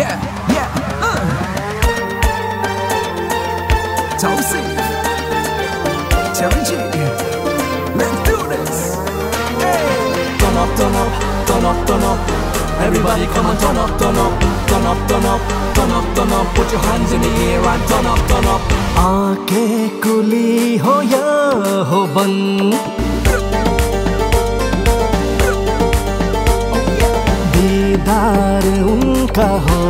Yeah, yeah, uh. Tauseef. Challenge Let's do this. Hey. Turn up, turn up, turn up, turn up. Everybody come on, turn up, turn up, turn up, turn up, turn up, turn up. Put your hands in the air and turn up, turn up. आंखें खुली हो या हो बंद दीदार उनका हो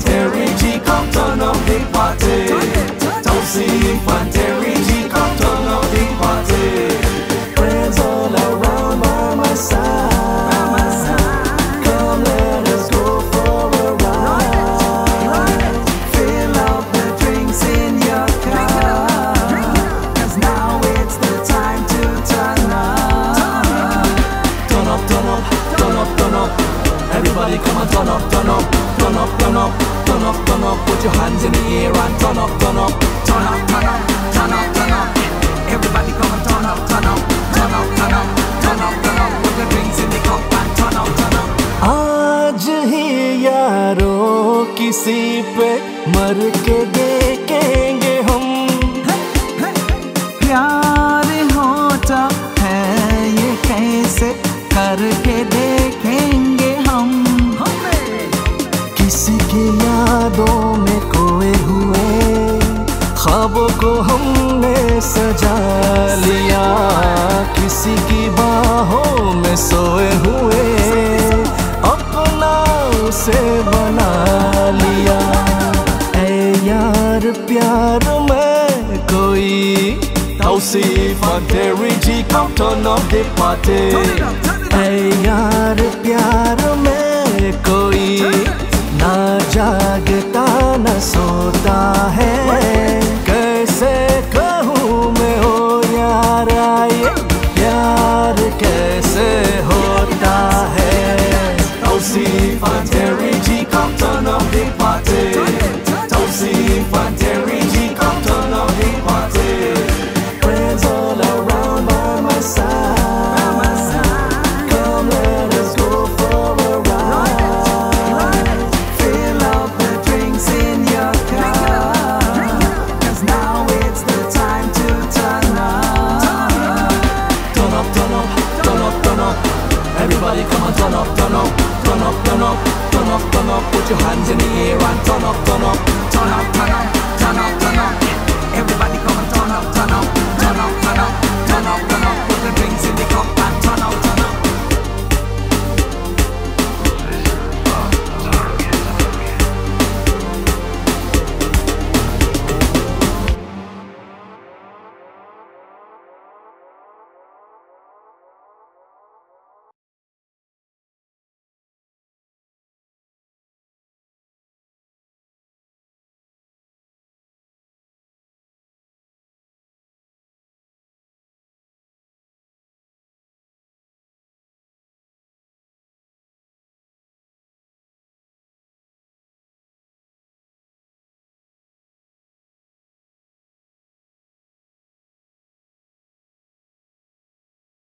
Terry G, come turn up the party. Tauseef and Terry G, come turn up the party. Friends all around by my side Come let us go for a ride Fill up the drinks in your now it's the time to turn up. Turn up, turn up, turn up, turn up. Everybody come and turn up, turn up, turn up, turn up, turn up, turn up. Put your hands in the air and turn up, turn up. Turn up, turn up, turn up, turn up. Everybody come and turn up, turn up, turn up, turn up, turn up, turn up. Put the drinks in the cup and turn up, turn up. आज ही यारो किसी पे मर के देखेंगे ख्वाबों को हमने सजा लिया। किसी की बाहों में सोए हुए अपना उसे बना लिया। ऐ यार प्यार में कोई Toasty and Terry G, come turn up ऐ यार प्यार में कोई ना जागता turn up, turn up, turn up, turn up, turn up, turn up. Put your hands in the air and turn up, turn up, turn up, turn up, turn up, turn up. Everybody. Go